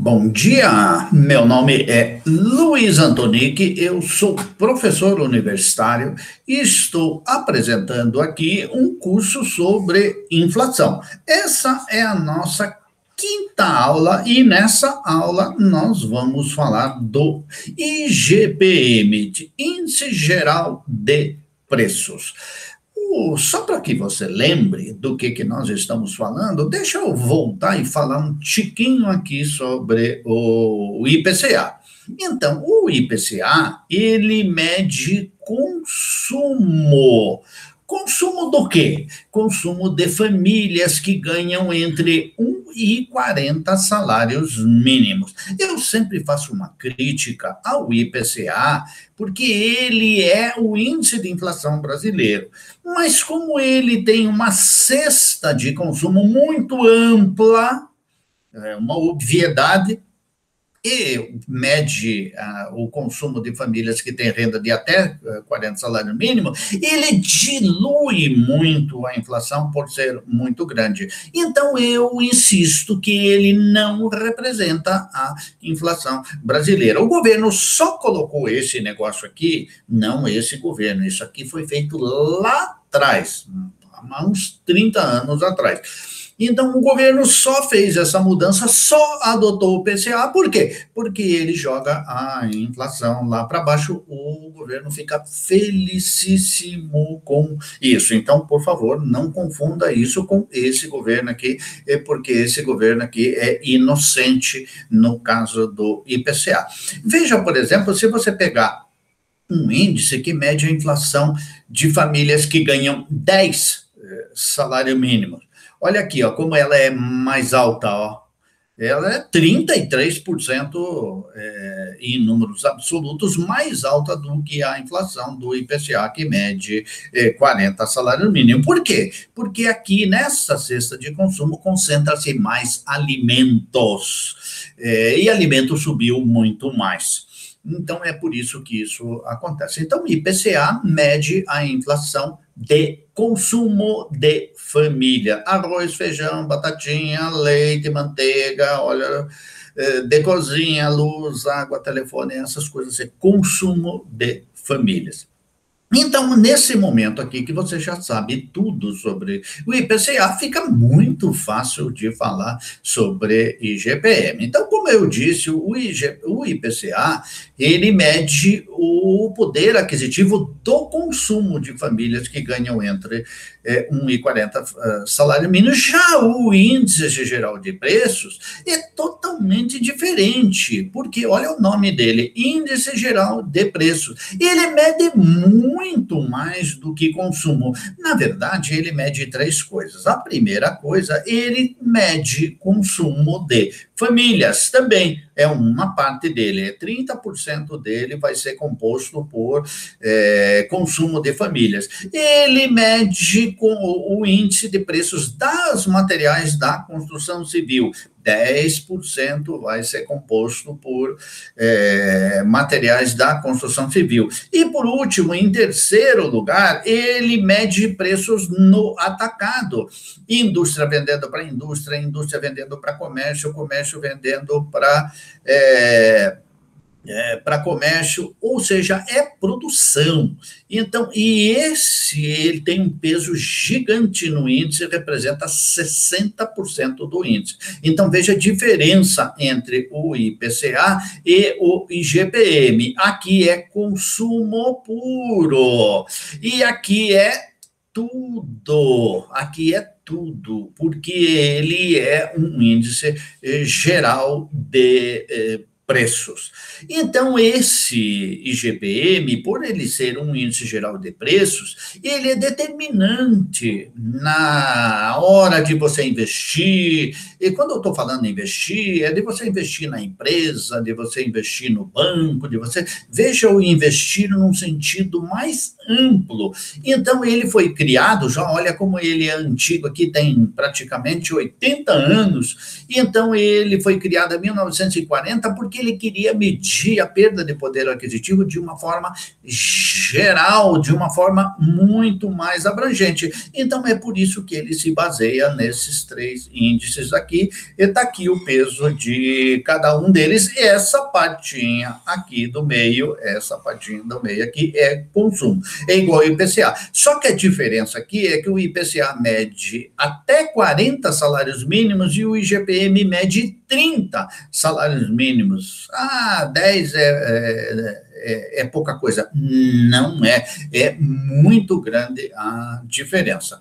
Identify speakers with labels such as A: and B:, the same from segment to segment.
A: Bom dia, meu nome é Luiz Antonique, eu sou professor universitário e estou apresentando aqui um curso sobre inflação. Essa é a nossa quinta aula e nessa aula nós vamos falar do IGPM, Índice Geral de Preços só para que você lembre do que, que nós estamos falando, deixa eu voltar e falar um tiquinho aqui sobre o IPCA. Então, o IPCA, ele mede consumo. Consumo do quê? Consumo de famílias que ganham entre 1 e 40 salários mínimos. Eu sempre faço uma crítica ao IPCA, porque ele é o índice de inflação brasileiro. Mas como ele tem uma cesta de consumo muito ampla, é uma obviedade, e mede uh, o consumo de famílias que têm renda de até uh, 40 salários mínimos, ele dilui muito a inflação por ser muito grande. Então, eu insisto que ele não representa a inflação brasileira. O governo só colocou esse negócio aqui, não esse governo, isso aqui foi feito lá atrás, há uns 30 anos atrás. Então, o governo só fez essa mudança, só adotou o PCA, por quê? Porque ele joga a inflação lá para baixo, o governo fica felicíssimo com isso. Então, por favor, não confunda isso com esse governo aqui, é porque esse governo aqui é inocente no caso do IPCA. Veja, por exemplo, se você pegar um índice que mede a inflação de famílias que ganham 10 eh, salário mínimo. Olha aqui, ó, como ela é mais alta, ó. Ela é 33% é, em números absolutos mais alta do que a inflação do IPCA, que mede é, 40 salários mínimos. Por quê? Porque aqui nessa cesta de consumo concentra-se mais alimentos. É, e alimento subiu muito mais. Então, é por isso que isso acontece. Então, o IPCA mede a inflação de consumo de família. Arroz, feijão, batatinha, leite, manteiga, óleo eh, de cozinha, luz, água, telefone, essas coisas. É consumo de famílias. Então, nesse momento aqui que você já sabe tudo sobre o IPCA, fica muito fácil de falar sobre IGPM. Então, como eu disse, o, IG, o IPCA, ele mede o poder aquisitivo do consumo de famílias que ganham entre é, 1,40 uh, salário mínimo. Já o índice geral de preços é totalmente diferente, porque olha o nome dele, índice geral de preços. Ele mede muito muito mais do que consumo. Na verdade, ele mede três coisas. A primeira coisa, ele mede consumo de famílias também. É uma parte dele, é 30% dele vai ser composto por é, consumo de famílias. Ele mede com o índice de preços das materiais da construção civil. 10% vai ser composto por é, materiais da construção civil. E, por último, em terceiro lugar, ele mede preços no atacado. Indústria vendendo para indústria, indústria vendendo para comércio, comércio vendendo para. É, é, para comércio, ou seja, é produção. Então, e esse ele tem um peso gigante no índice, representa 60% do índice. Então, veja a diferença entre o IPCA e o IGPM. Aqui é consumo puro, e aqui é tudo, aqui é tudo, porque ele é um índice eh, geral de eh, preços. Então, esse IGPM, por ele ser um índice geral de preços, ele é determinante na hora de você investir. E quando eu estou falando em investir, é de você investir na empresa, de você investir no banco, de você. Veja o investir num sentido mais amplo. Então, ele foi criado, já olha como ele é antigo, aqui tem praticamente 80 anos. Então, ele foi criado em 1940, porque ele queria medir a perda de poder aquisitivo de uma forma geral, de uma forma muito mais abrangente. Então, é por isso que ele se baseia nesses três índices aqui, e está aqui o peso de cada um deles, e essa patinha aqui do meio, essa patinha do meio aqui é consumo, é igual ao IPCA. Só que a diferença aqui é que o IPCA mede até 40 salários mínimos e o IGPM mede 30 salários mínimos. Ah, 10 é, é é, é, pouca coisa. Não é, é muito grande a diferença.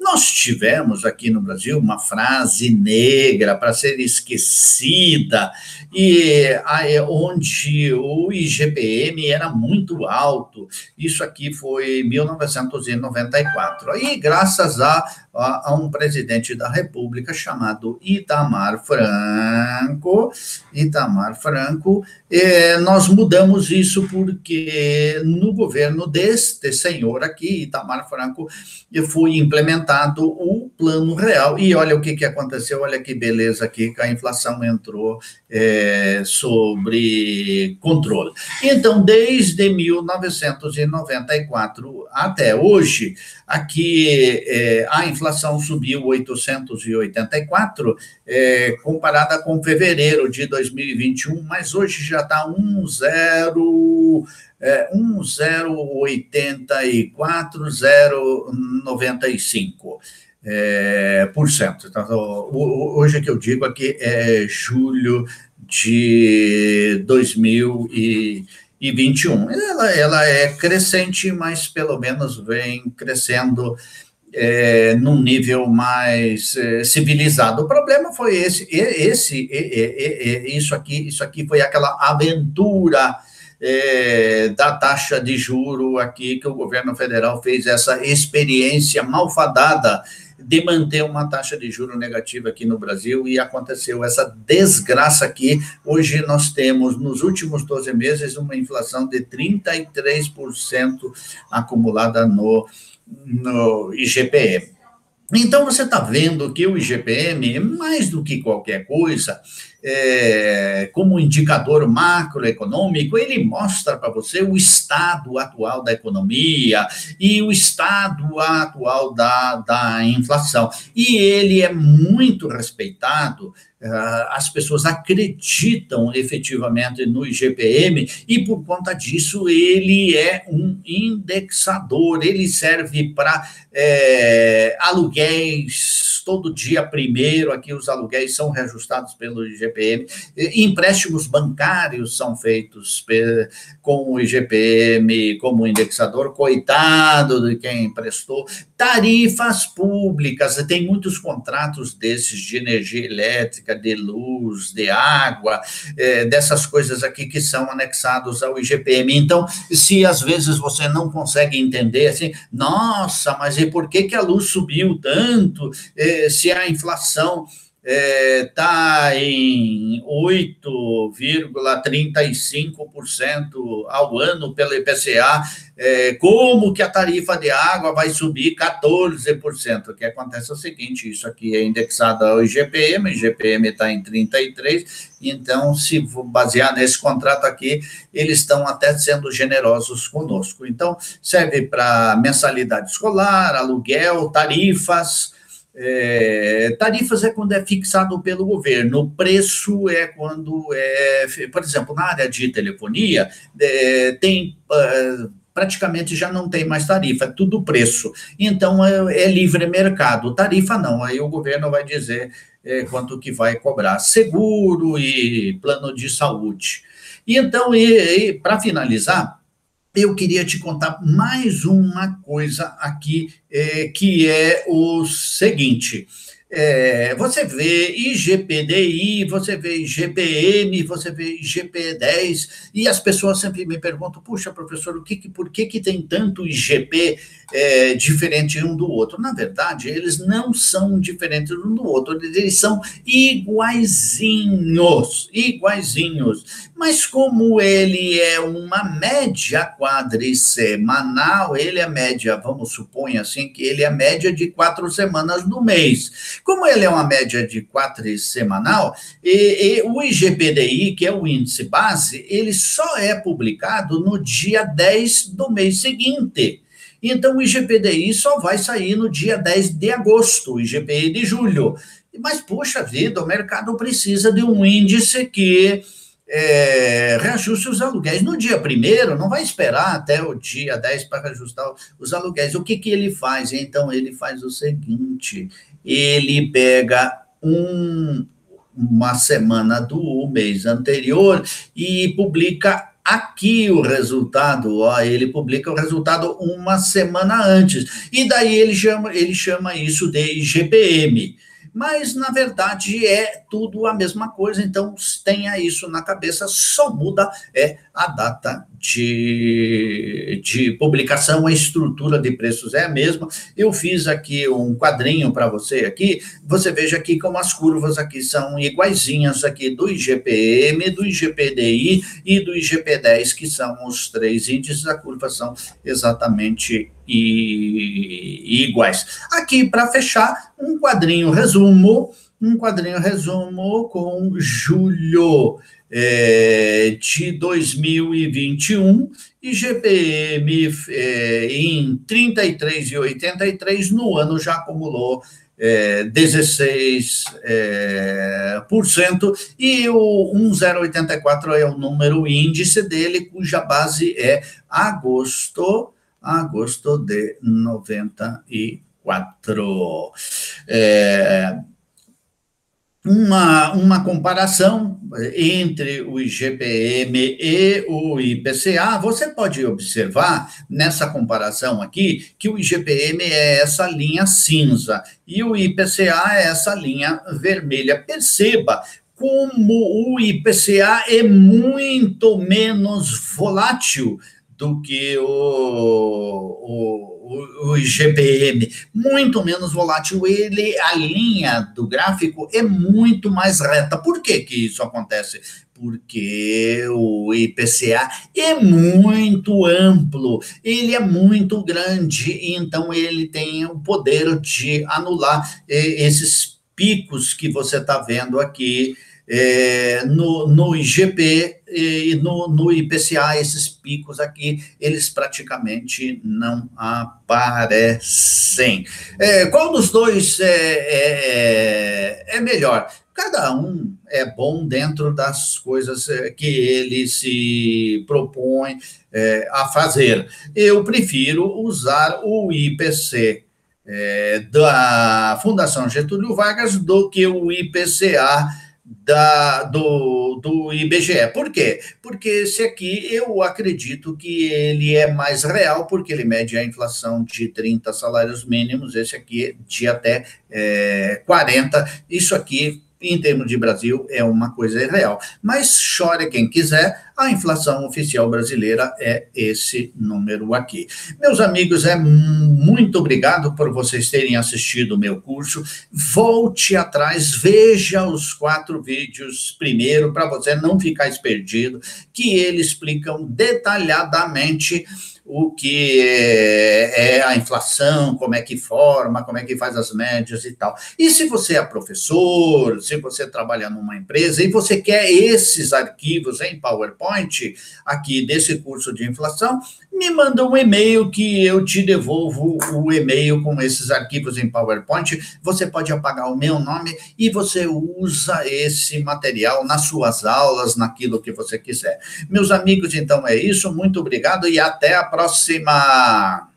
A: Nós tivemos aqui no Brasil uma frase negra para ser esquecida, e onde o IGPM era muito alto. Isso aqui foi em 1994. Aí, graças a, a, a um presidente da República chamado Itamar Franco, Itamar Franco, eh, nós mudamos isso isso porque no governo deste senhor aqui, Itamar Franco, foi implementado o plano real. E olha o que, que aconteceu, olha que beleza aqui, que a inflação entrou é, sobre controle. Então, desde 1994 até hoje, aqui é, a inflação subiu 884, é, comparada com fevereiro de 2021, mas hoje já está 1,0 é, 1,084, 0,95 é, por cento. Então, hoje que eu digo aqui é julho de 2021. Ela, ela é crescente, mas pelo menos vem crescendo é, num nível mais é, civilizado. O problema foi esse, esse, isso aqui, isso aqui foi aquela aventura é, da taxa de juro aqui que o governo federal fez essa experiência malfadada de manter uma taxa de juro negativa aqui no Brasil e aconteceu essa desgraça aqui. Hoje nós temos, nos últimos 12 meses, uma inflação de 33% acumulada no, no IGPM. Então, você está vendo que o IGPM, mais do que qualquer coisa, é, como indicador macroeconômico, ele mostra para você o estado atual da economia e o estado atual da, da inflação. E ele é muito respeitado ah, as pessoas acreditam efetivamente no IGPM e, por conta disso, ele é um indexador, ele serve para é, aluguéis. Todo dia primeiro aqui os aluguéis são reajustados pelo IGPM, empréstimos bancários são feitos com o IGPM como indexador, coitado de quem emprestou, tarifas públicas, tem muitos contratos desses de energia elétrica de luz, de água, é, dessas coisas aqui que são anexados ao IGPM. Então, se às vezes você não consegue entender assim, nossa, mas e por que, que a luz subiu tanto? É, se a inflação está é, em 8,35% ao ano pelo IPCA, é, como que a tarifa de água vai subir 14%? O que acontece é o seguinte, isso aqui é indexado ao IGPM, o IGPM está em 33%, então, se basear nesse contrato aqui, eles estão até sendo generosos conosco. Então, serve para mensalidade escolar, aluguel, tarifas, é, tarifas é quando é fixado pelo governo, preço é quando é, por exemplo, na área de telefonia, é, tem é, praticamente já não tem mais tarifa, é tudo preço. Então é, é livre mercado. Tarifa não, aí o governo vai dizer é, quanto que vai cobrar. Seguro e plano de saúde. E então, e, e para finalizar, eu queria te contar mais uma coisa aqui, é, que é o seguinte. É, você vê IGPDI, você vê IGPM, você vê IGP10, e as pessoas sempre me perguntam, puxa, professor, o que, por que, que tem tanto IGP é, diferente um do outro? Na verdade, eles não são diferentes um do outro, eles são iguaizinhos, iguaizinhos. Mas como ele é uma média quadrisemanal, ele é média, vamos supor assim, que ele é média de quatro semanas no mês. Como ele é uma média de quatro semanal, e, e o IGPDI, que é o índice base, ele só é publicado no dia 10 do mês seguinte. Então, o IGPDI só vai sair no dia 10 de agosto, o IGPI de julho. Mas, puxa vida, o mercado precisa de um índice que é, reajuste os aluguéis. No dia primeiro, não vai esperar até o dia 10 para reajustar os aluguéis. O que, que ele faz? Então, ele faz o seguinte: ele pega um, uma semana do mês anterior e publica aqui o resultado, ó, ele publica o resultado uma semana antes. E daí ele chama, ele chama isso de IGPM mas na verdade é tudo a mesma coisa, então tenha isso na cabeça, só muda é a data de, de publicação, a estrutura de preços é a mesma. Eu fiz aqui um quadrinho para você aqui, você veja aqui como as curvas aqui são iguaizinhas aqui do IGPM, do IGPDI e do IGP10, que são os três índices, a curva são exatamente iguais. Aqui, para fechar, um quadrinho resumo, um quadrinho resumo com julho é, de 2021 e GPM é, em 33,83 no ano já acumulou é, 16%, é, por cento, e o 1084 é o número índice dele, cuja base é agosto agosto de 94. É, uma, uma comparação entre o IGPM e o IPCA, você pode observar nessa comparação aqui que o IGPM é essa linha cinza e o IPCA é essa linha vermelha. Perceba como o IPCA é muito menos volátil do que o, o, o IGPM, muito menos volátil. Ele, a linha do gráfico é muito mais reta. Por que, que isso acontece? Porque o IPCA é muito amplo, ele é muito grande, então ele tem o poder de anular eh, esses picos que você está vendo aqui é, no, no IGP e no, no IPCA, esses picos aqui, eles praticamente não aparecem. É, qual dos dois é, é, é, melhor? Cada um é bom dentro das coisas que ele se propõe é, a fazer. Eu prefiro usar o IPC é, da Fundação Getúlio Vargas do que o IPCA da, do, do IBGE. Por quê? Porque esse aqui eu acredito que ele é mais real, porque ele mede a inflação de 30 salários mínimos, esse aqui de até é, 40. Isso aqui em termos de Brasil, é uma coisa real. Mas chore quem quiser, a inflação oficial brasileira é esse número aqui. Meus amigos, é muito obrigado por vocês terem assistido o meu curso. Volte atrás, veja os quatro vídeos primeiro, para você não ficar perdido, que eles explicam detalhadamente o que é, é, a inflação, como é que forma, como é que faz as médias e tal. E se você é professor, se você trabalha numa empresa e você quer esses arquivos em PowerPoint, aqui desse curso de inflação, me manda um e-mail que eu te devolvo o e-mail com esses arquivos em PowerPoint. Você pode apagar o meu nome e você usa esse material nas suas aulas, naquilo que você quiser. Meus amigos, então é isso. Muito obrigado e até a próxima.